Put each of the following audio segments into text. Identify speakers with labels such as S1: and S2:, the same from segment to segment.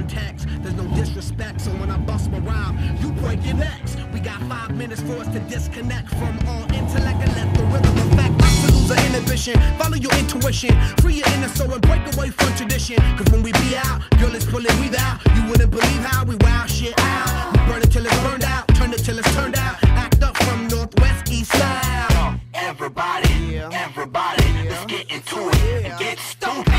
S1: contacts. There's no disrespect, so when I bust my rhyme, you break your necks. We got five minutes for us to disconnect from all intellect and let the rhythm affect. Inhibition, follow your intuition, free your inner soul and break away from tradition. Cause when we be out, girl, it's pulling we out. You wouldn't believe how we wow shit out. We burn it till it's burned out, turn it till it's turned out. Act up from Northwest East Side. Everybody, everybody, let's get into it and get stoked.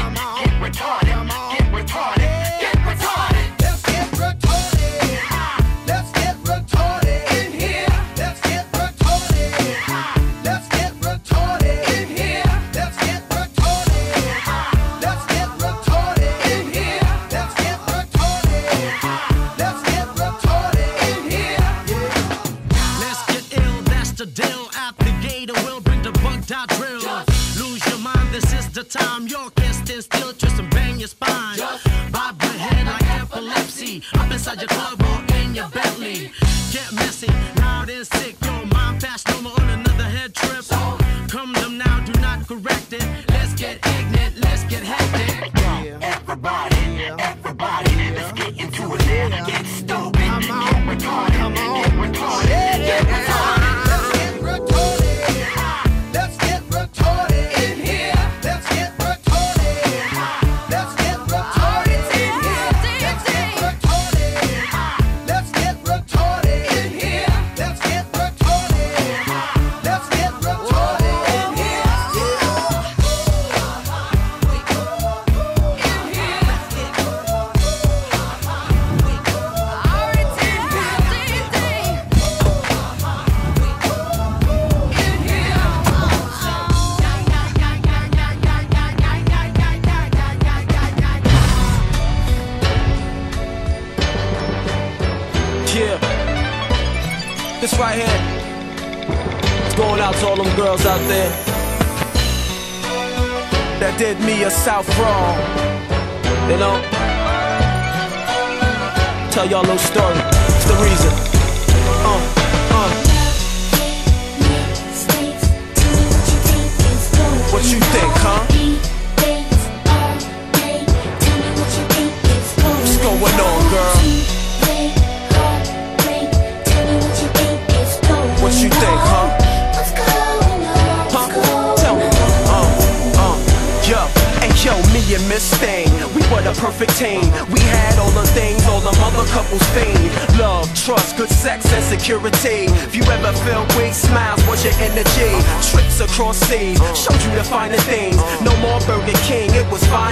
S2: Time. Your can't stand still, twist and bang your spine. Bob your head like epilepsy. Up inside your club or in your Bentley. Get messy, loud and sick.
S3: This right here. It's going out to all them girls out there that did me a south wrong. You know? Tell y'all a little story. It's the reason. Uh, uh.
S4: What you think, huh? What's going on,
S3: were the perfect team. We had all the things all the mother couples fiend. Love, trust, good sex, and security. If you ever felt weak, smiles was your energy. Trips across seas, showed you the finer things. No more Burger King, it was fine